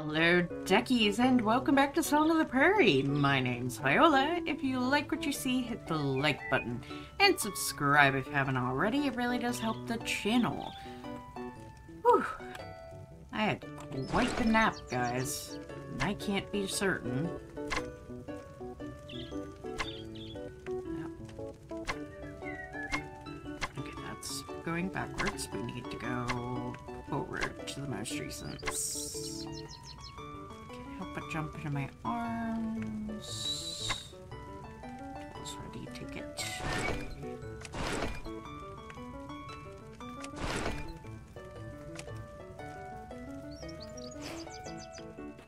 Hello, Deckies, and welcome back to Song of the Prairie. My name's Viola. If you like what you see, hit the like button and subscribe if you haven't already. It really does help the channel. Whew. I had quite the nap, guys. I can't be certain. Okay, that's going backwards. We need to go forward to the most recent. Help jump into my arms. Tools ready to get.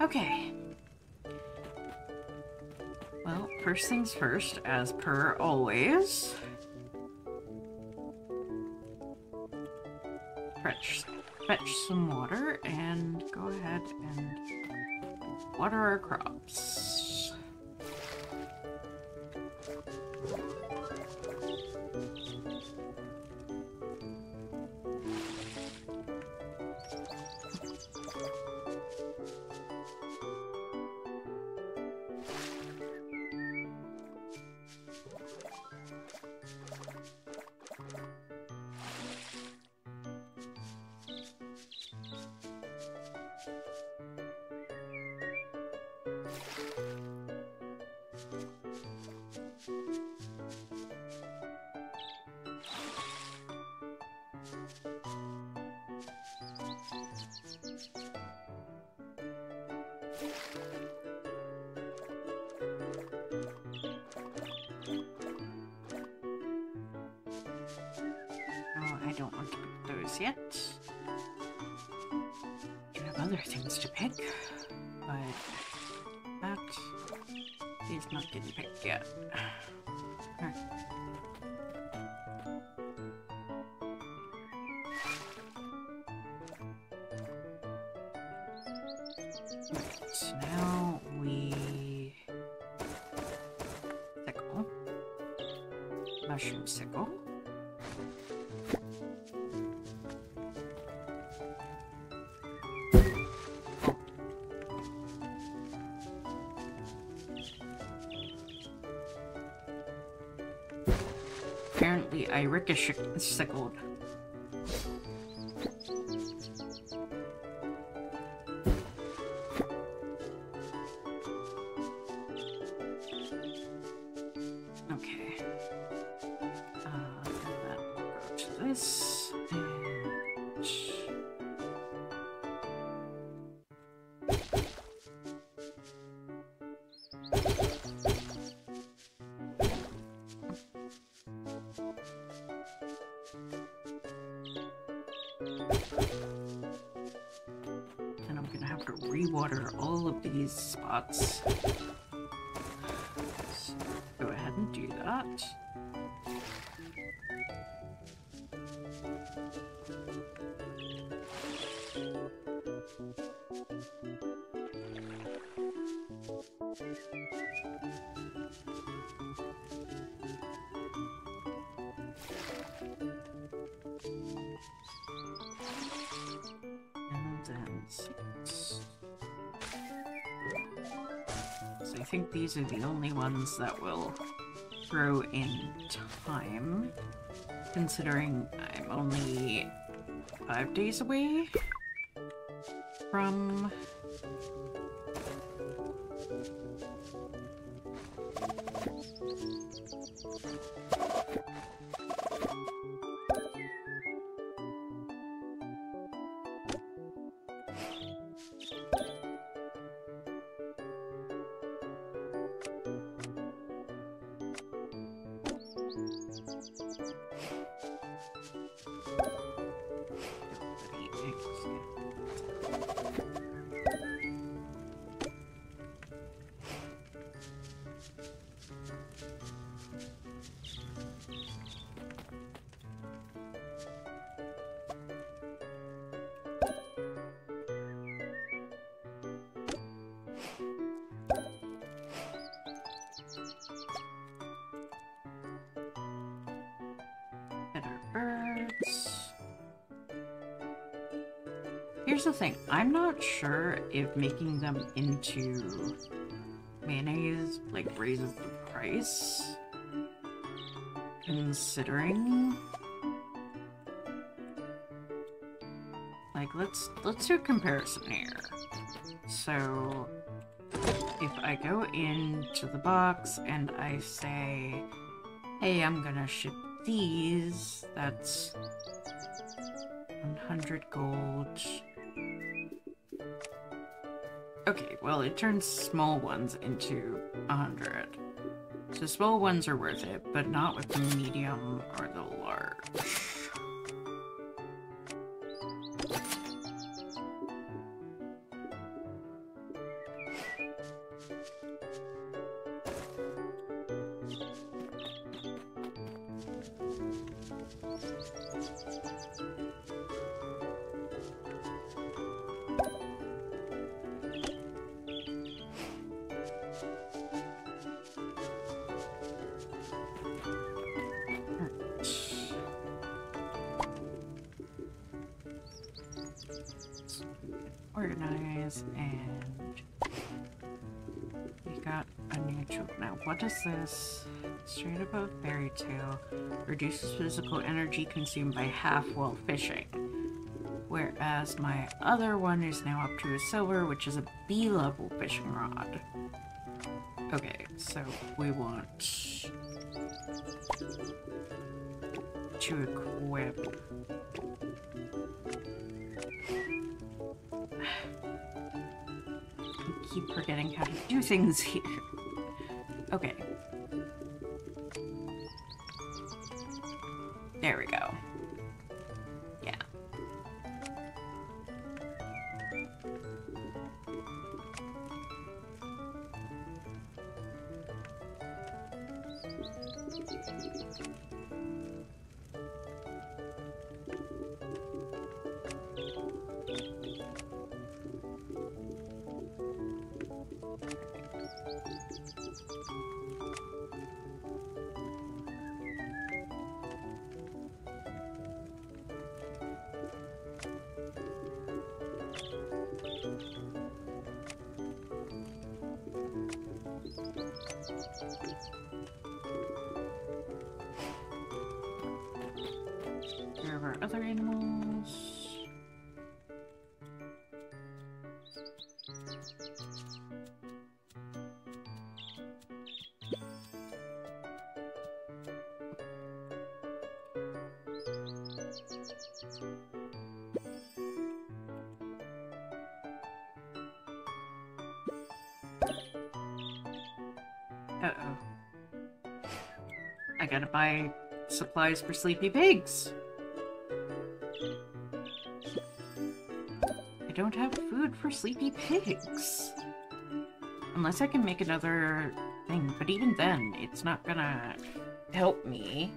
Okay. Well, first things first, as per always. Fetch, fetch some water and water our crops. Oh, yet. You have other things to pick, but is not getting picked yet. I And I'm gonna have to rewater all of these spots. So go ahead and do that. Think these are the only ones that will grow in time, considering I'm only five days away from Here's the thing. I'm not sure if making them into mayonnaise like raises the price. Considering like let's let's do a comparison here. So if I go into the box and I say, hey, I'm gonna ship these, that's 100 gold. Okay, well, it turns small ones into 100. So small ones are worth it, but not with the medium or the consumed by half while fishing. Whereas my other one is now up to a silver, which is a B level fishing rod. Okay, so we want to equip keep forgetting how to do things here. Okay. Supplies for sleepy pigs. I don't have food for sleepy pigs. Unless I can make another thing, but even then, it's not gonna help me.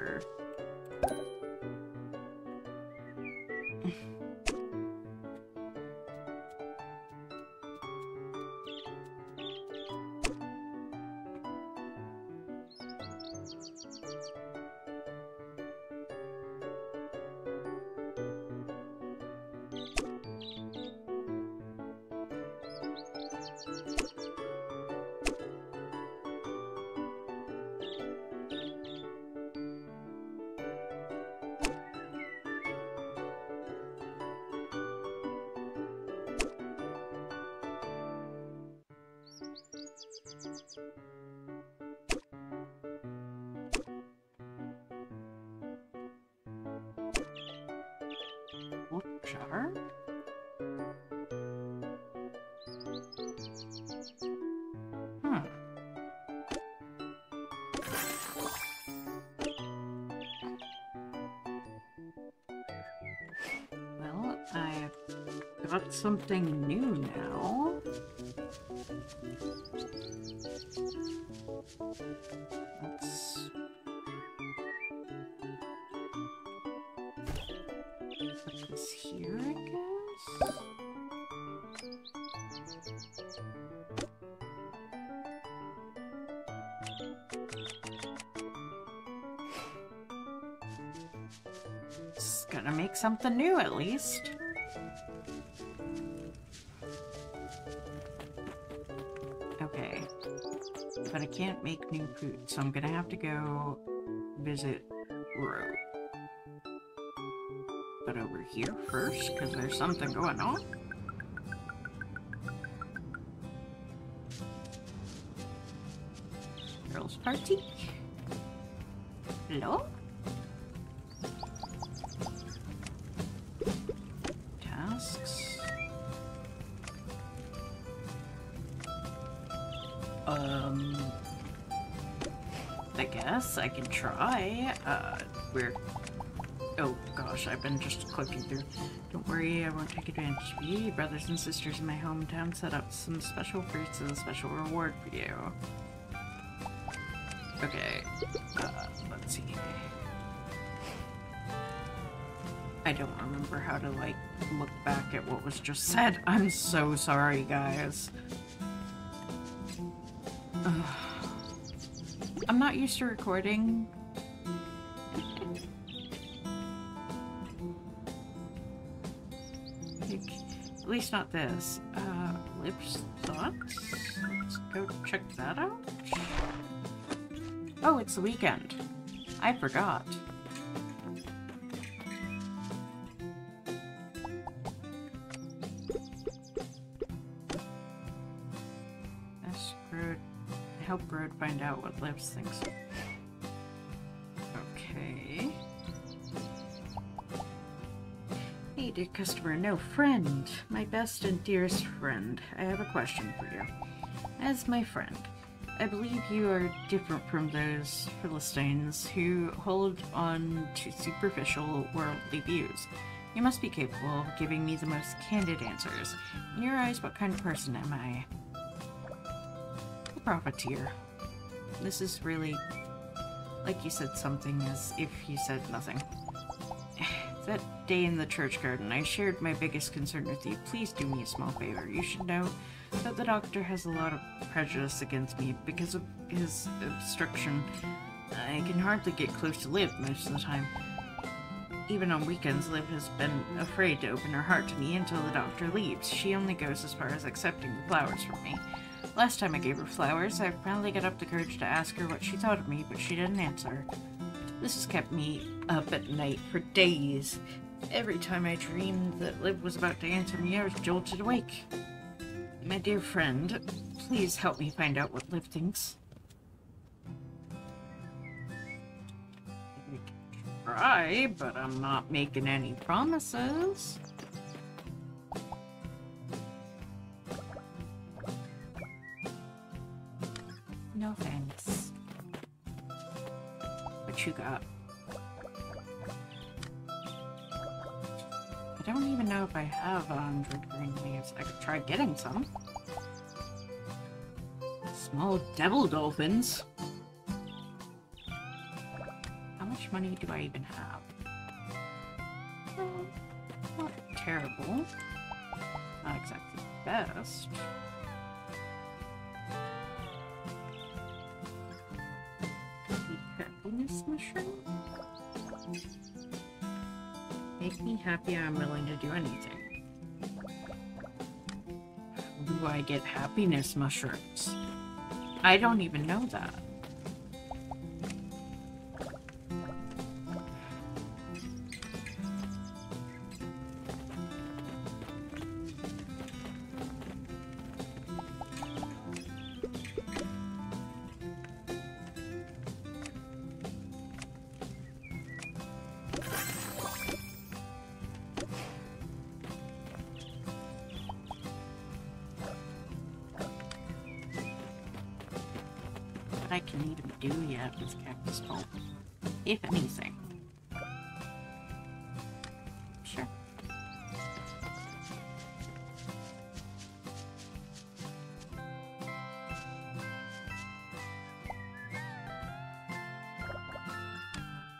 Make something new now. Let's is here, I guess? It's gonna make something new at least. Can't make new food, so I'm gonna have to go visit Road. But over here first, because there's something going on. Girls' party? Hello? Uh, we're... Oh gosh, I've been just clicking through. Don't worry, I won't take advantage of you. Brothers and sisters in my hometown set up some special fruits as a special reward for you. Okay, uh, let's see. I don't remember how to, like, look back at what was just said. I'm so sorry, guys. Ugh. I'm not used to recording. Least not this. Uh, lips thoughts? Let's go check that out. Oh, it's the weekend. I forgot. Ask Road. Help Road find out what Liv's thinks. Dear customer, no friend. My best and dearest friend. I have a question for you. As my friend, I believe you are different from those Philistines who hold on to superficial worldly views. You must be capable of giving me the most candid answers. In your eyes, what kind of person am I? A profiteer. This is really like you said something as if you said nothing. That day in the church garden, I shared my biggest concern with you. Please do me a small favor. You should know that the doctor has a lot of prejudice against me because of his obstruction. I can hardly get close to Liv most of the time. Even on weekends, Liv has been afraid to open her heart to me until the doctor leaves. She only goes as far as accepting the flowers from me. Last time I gave her flowers, I finally got up the courage to ask her what she thought of me, but she didn't answer. This has kept me up at night for days. Every time I dreamed that Liv was about to answer me, I was jolted awake. My dear friend, please help me find out what Liv thinks. Try, but I'm not making any promises. No thanks. You got? I don't even know if I have um, a hundred green leaves. I could try getting some. Small devil dolphins. How much money do I even have? Well, not terrible. Not exactly the best. Make me happy, I'm willing to do anything. Do I get happiness mushrooms? I don't even know that.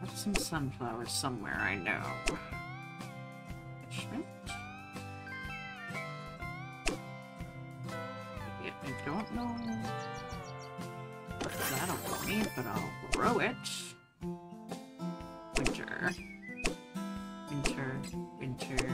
Got some sunflowers somewhere, I know. Yeah, I don't know that'll for me, but I'll grow it. Winter. Winter. Winter.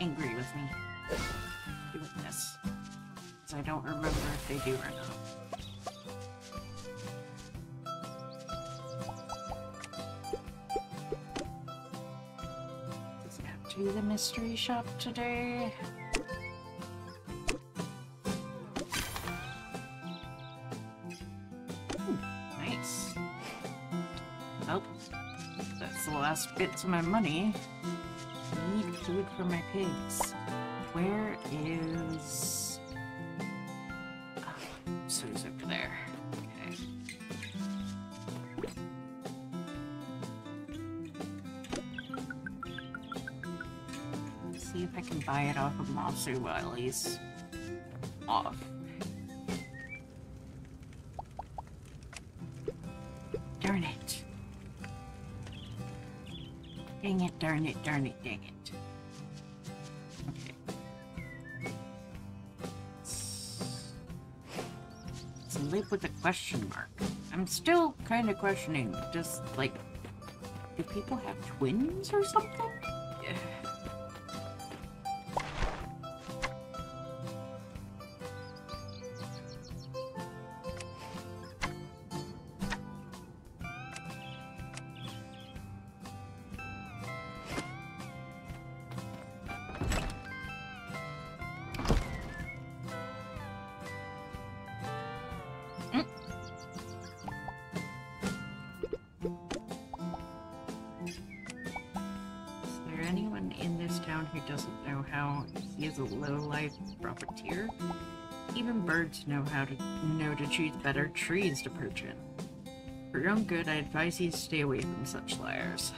Angry with me doing this. Because I don't remember if they do or not. Does it have to be the mystery shop today? Hmm, nice. That's the last bits of my money. For my pigs. Where is... Oh, so he's over there. Okay. Let's See if I can buy it off of Masu while he's off. Darn it. Dang it, darn it, darn it, dang it. Liv with a question mark. I'm still kind of questioning, just like, do people have twins or something? Know how to know to choose better trees to perch in. For your own good, I advise you to stay away from such liars.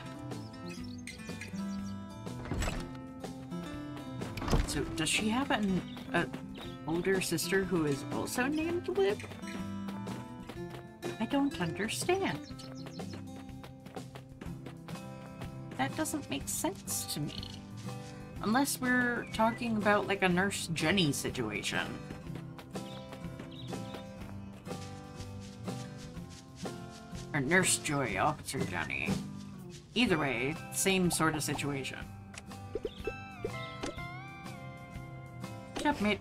So, does she have an older sister who is also named Liv? I don't understand. That doesn't make sense to me. Unless we're talking about like a Nurse Jenny situation. Nurse Joy, Officer Jenny. Either way, same sort of situation. Checkmate.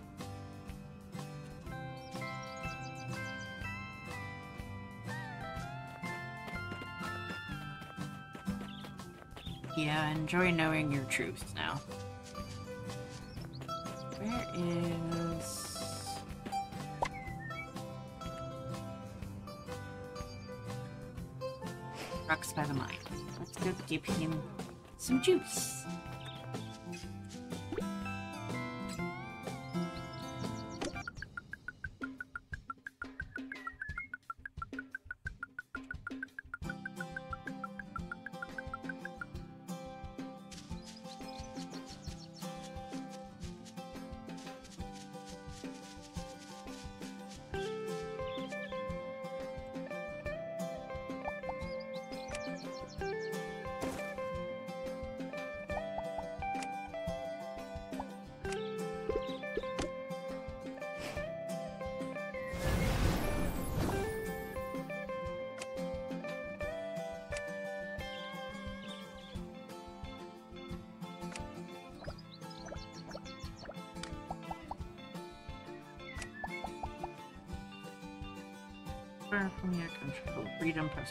Yeah, enjoy knowing your truth now. Where is... Rocks by the mine. Let's go give him some juice.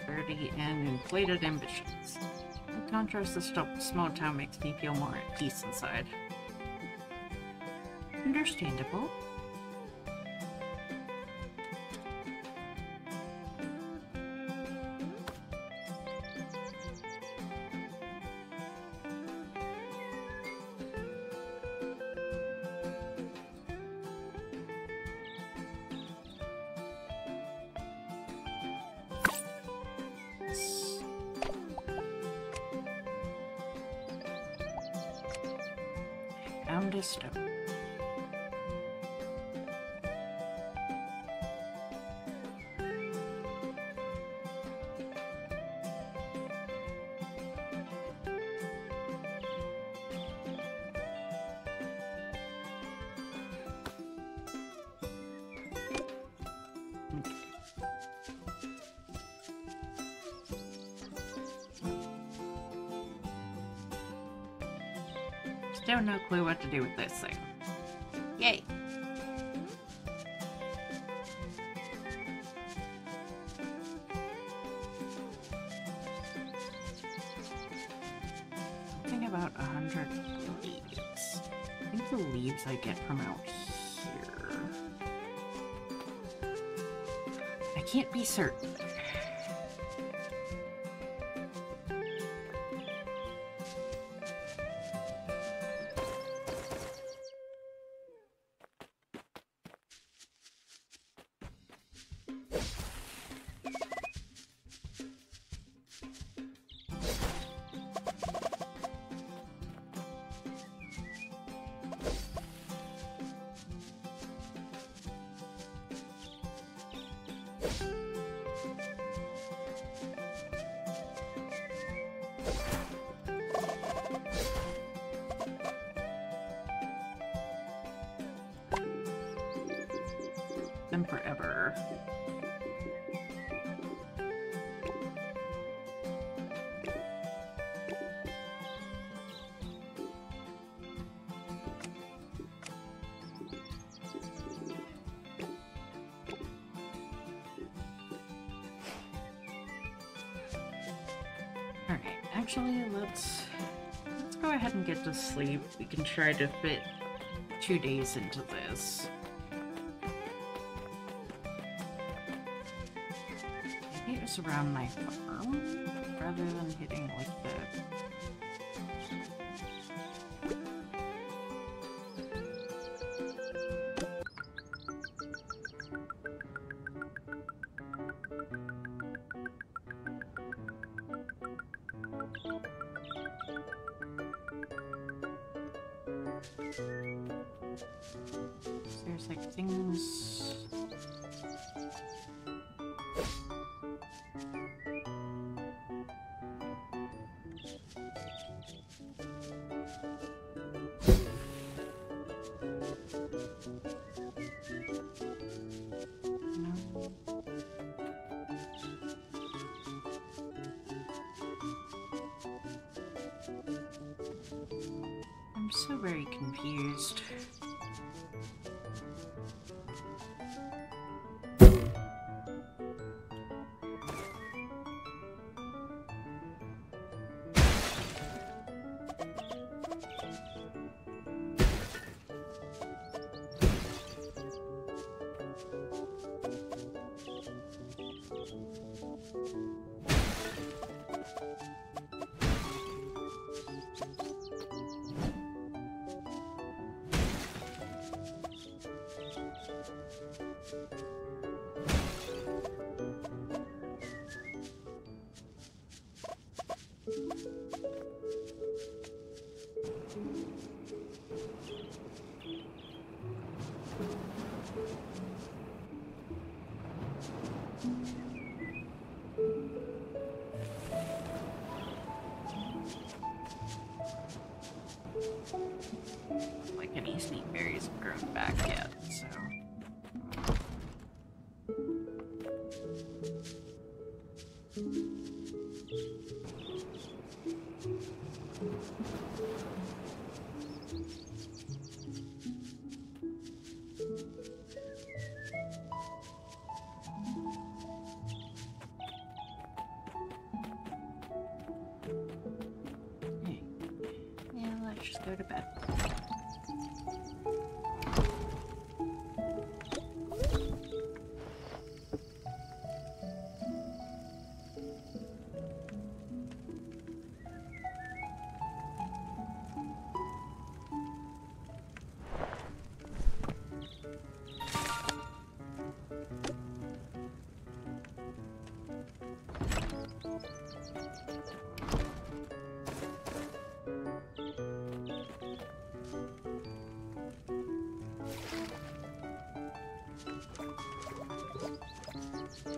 Prosperity, and inflated ambitions. In contrast, this small town makes me feel more at peace inside. Understandable. Found clue what to do with this thing. Yay! Something about a hundred leaves. I think the leaves I get from out here. I can't be certain. And get to sleep. We can try to fit two days into this. Around my farm rather than hitting like the I'm so very confused.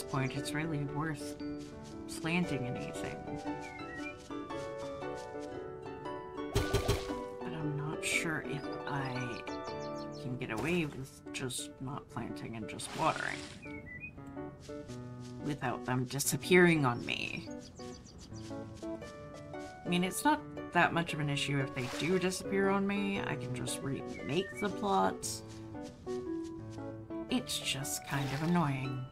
This point it's really worth planting anything. But I'm not sure if I can get away with just not planting and just watering. Without them disappearing on me. I mean, it's not that much of an issue if they do disappear on me. I can just remake the plots. It's just kind of annoying.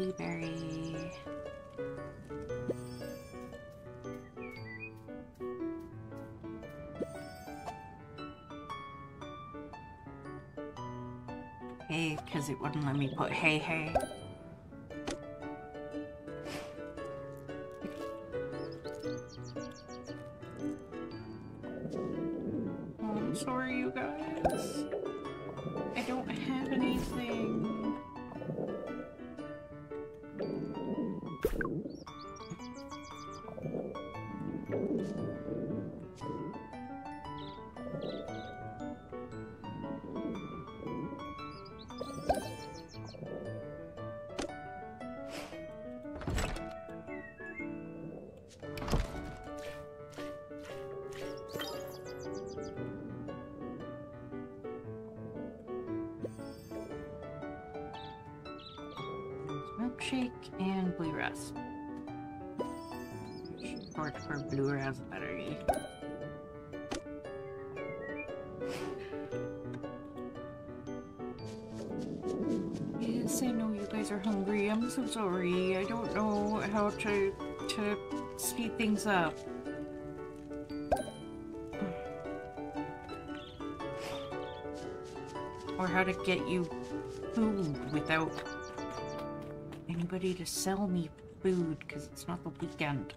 Blueberry. Hey, because it wouldn't let me put hey hey. Things up. Or how to get you food without anybody to sell me food because it's not the weekend.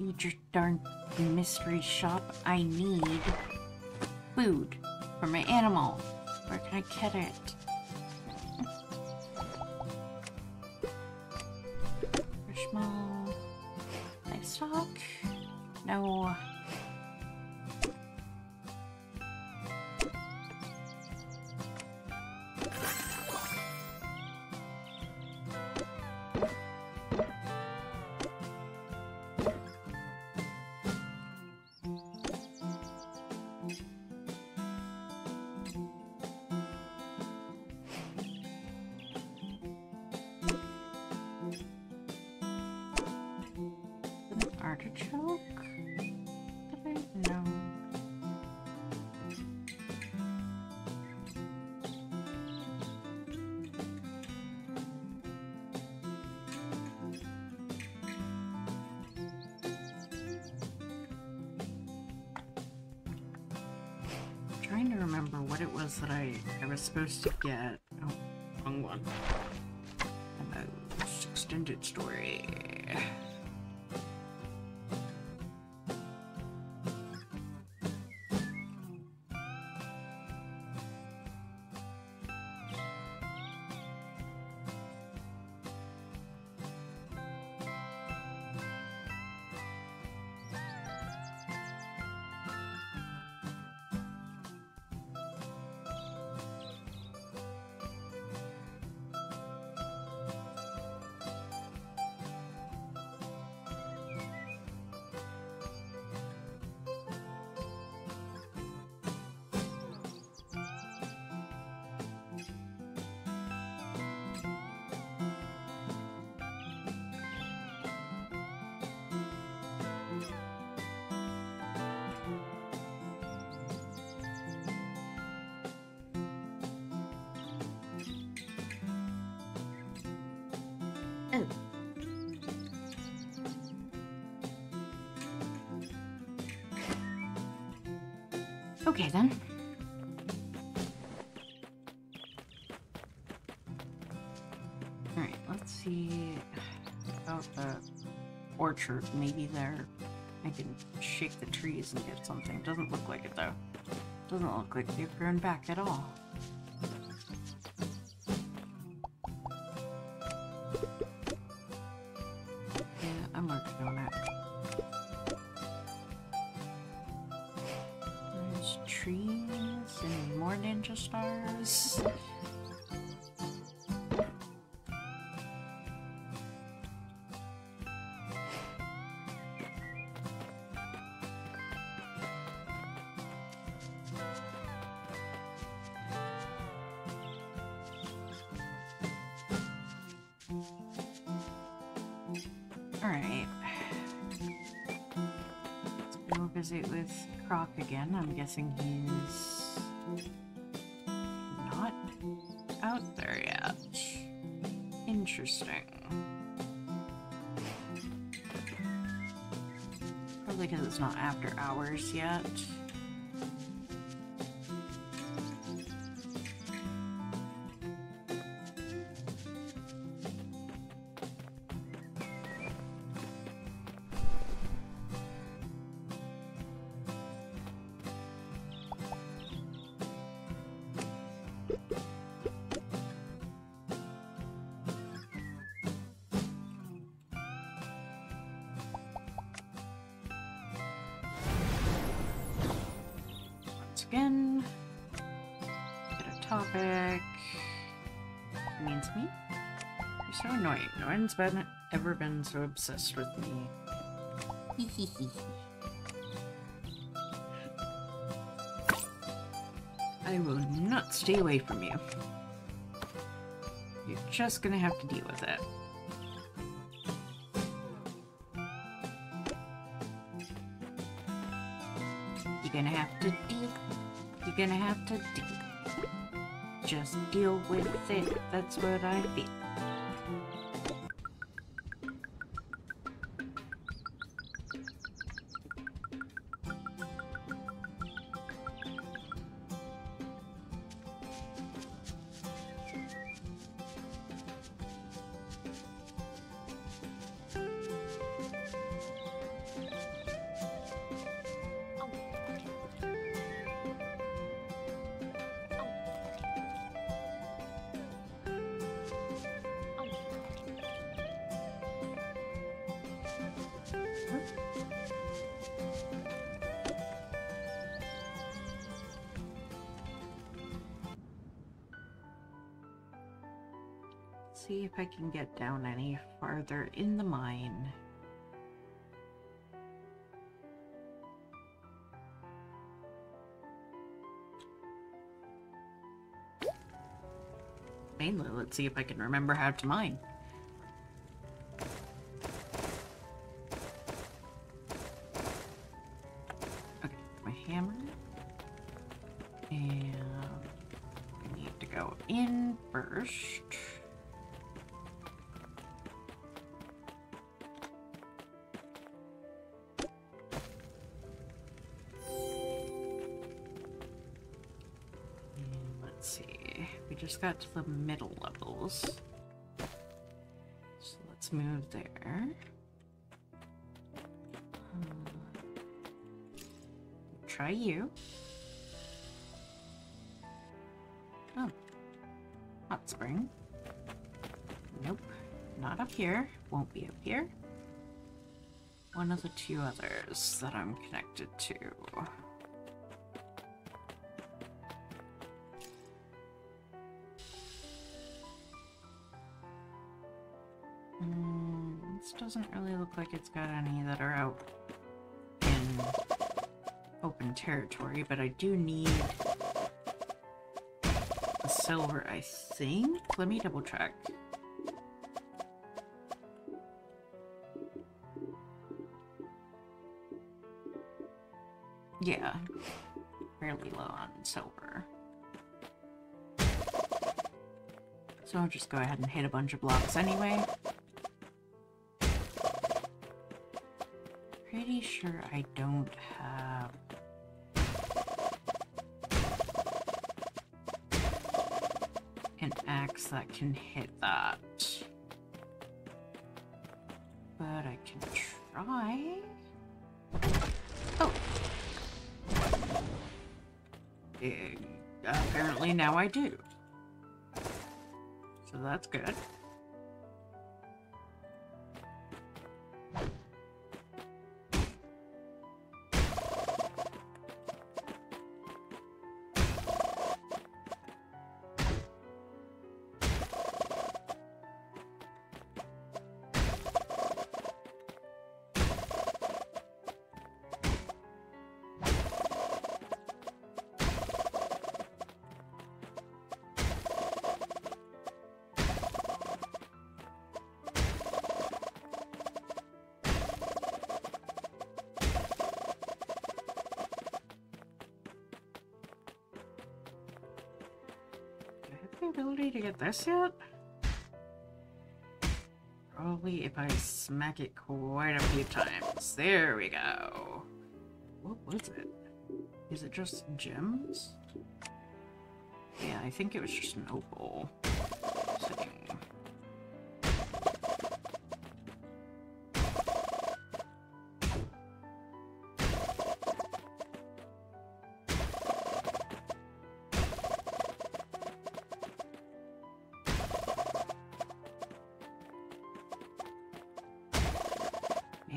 Need your darn mystery shop. I need food for my animal. Where can I get it? What it was that I, I was supposed to get. Oh, wrong one. Most extended story. Oh. Okay then. Alright, let's see about the orchard. Maybe there I can shake the trees and get something. Doesn't look like it though. Doesn't look like they've grown back at all. Again. I'm guessing he's not out there yet. Interesting. Probably because it's not after hours yet. Again, get a topic. Means me. You're so annoying. No one's been ever been so obsessed with me. I will not stay away from you. You're just gonna have to deal with it. You're gonna have to. You're gonna have to deal. Just deal with it. That's what I feel. Get down any farther in the mine. Mainly, let's see if I can remember how to mine. The middle levels. So let's move there. Uh, Try you. Oh. Hot spring. Nope. Not up here. Won't be up here. One of the two others that I'm connected to. Look like it's got any that are out in open territory, but I do need a silver, I think. Let me double check. Yeah, fairly low on silver. So I'll just go ahead and hit a bunch of blocks anyway. Sure I don't have an axe that can hit that. But I can try. Oh. Eh, apparently now I do. So that's good. This yet? Probably if I smack it quite a few times. There we go. What was it? Is it just gems? Yeah, I think it was just an opal.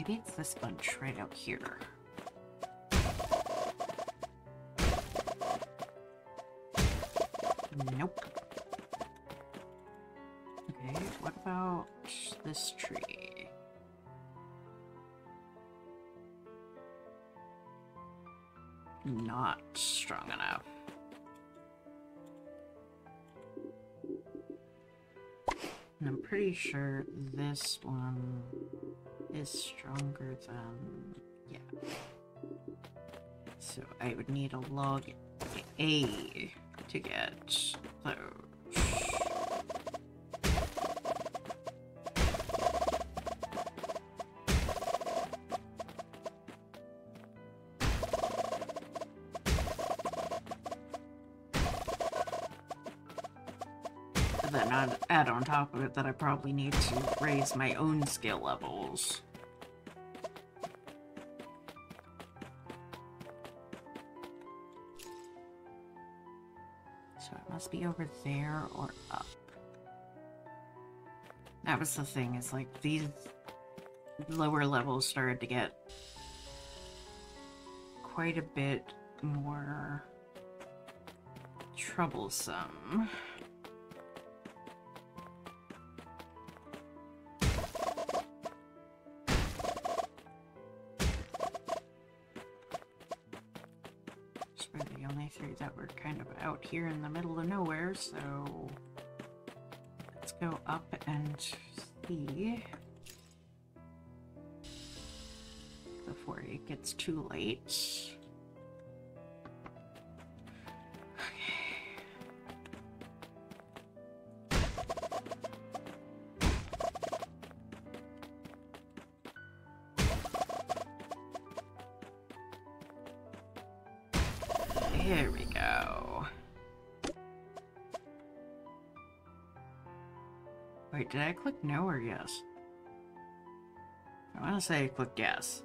Maybe it's this bunch right out here. Nope. Okay, what about this tree? Not strong enough. And I'm pretty sure this one is stronger than... yeah. So I would need a log A to get those. Top of it that I probably need to raise my own skill levels. So it must be over there or up. That was the thing, is like these lower levels started to get quite a bit more troublesome. The only three that were kind of out here in the middle of nowhere, so let's go up and see before it gets too late. Say I clicked yes.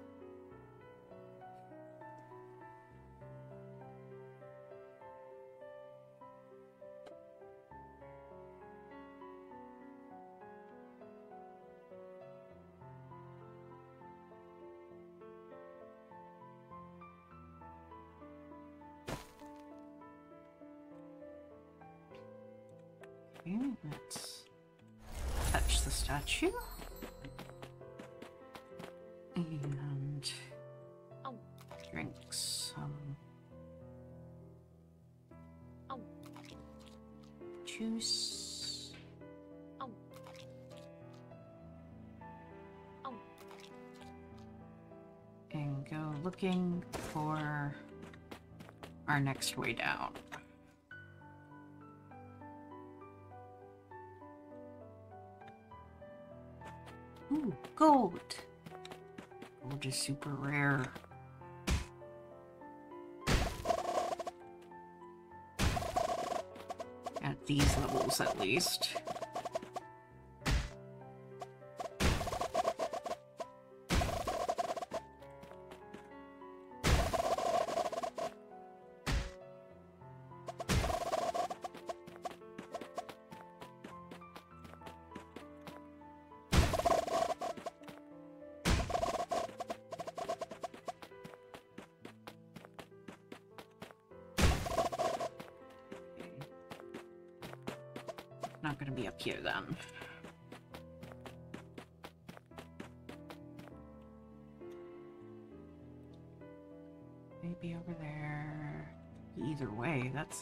Our next way down. Ooh, gold. We'll super rare. At these levels, at least.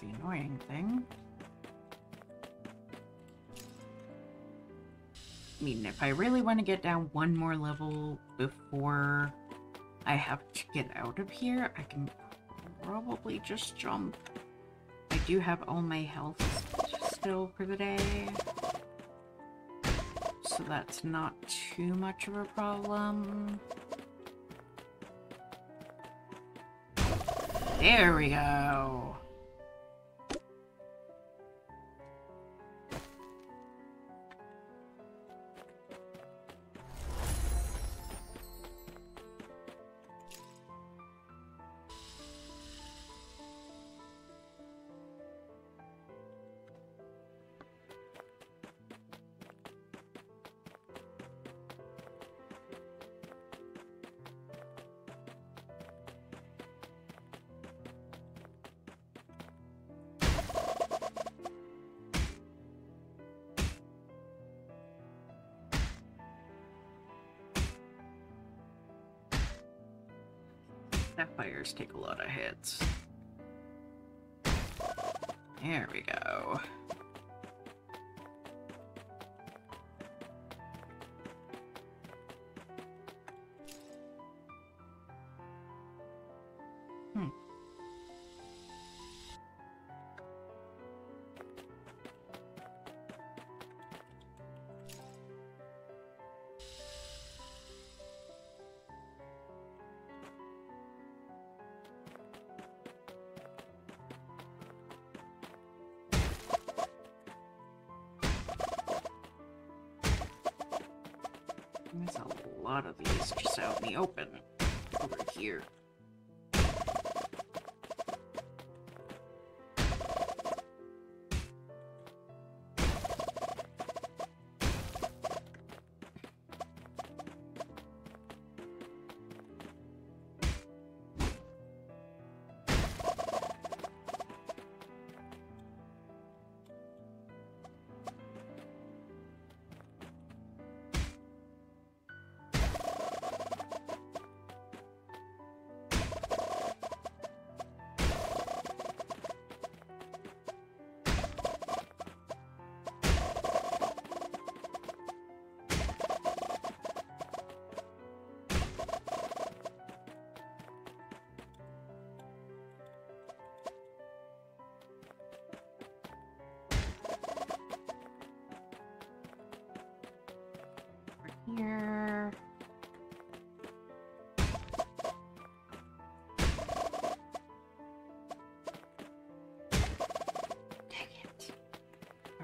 The annoying thing. I mean, if I really want to get down one more level before I have to get out of here, I can probably just jump. I do have all my health still for the day. So that's not too much of a problem. There we go. Sapphires take a lot of hits. There we go.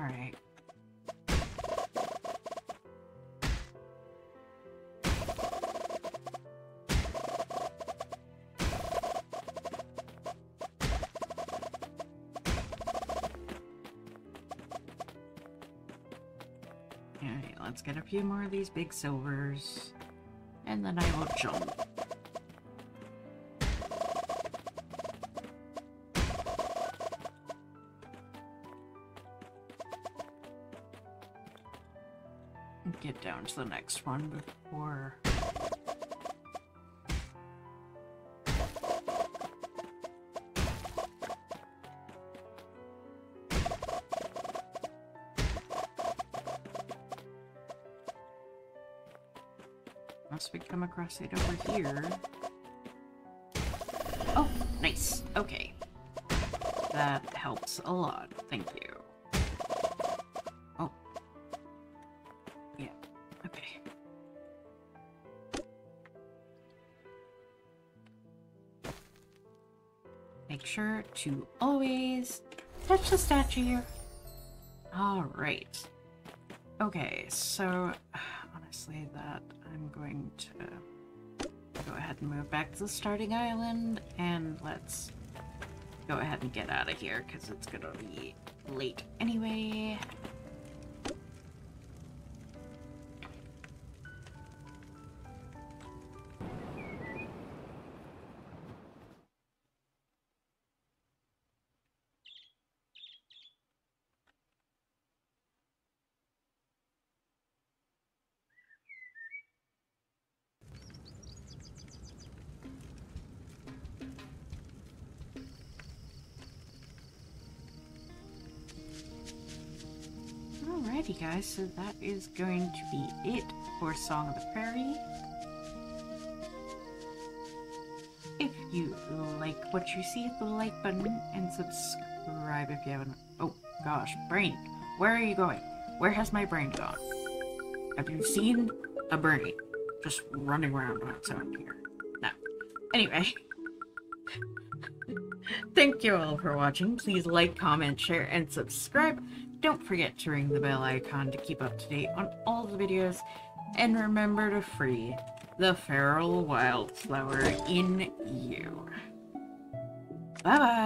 Alright. Alright, let's get a few more of these big silvers. And then I will jump. Down to the next one before... Unless we come across it over here. Oh, nice. Okay. That helps a lot. Make sure to always touch the statue. Alright. Okay, so honestly that I'm going to go ahead and move back to the starting island and let's go ahead and get out of here because it's gonna be late anyway. Guys, so that is going to be it for Song of the Prairie. If you like what you see, hit the like button and subscribe if you haven't. Oh gosh, brain, where are you going? Where has my brain gone? Have you seen a brain just running around outside here? No. Anyway. Thank you all for watching. Please like, comment, share, and subscribe. Don't forget to ring the bell icon to keep up to date on all the videos. And remember to free the feral wildflower in you. Bye-bye.